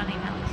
brownie melts.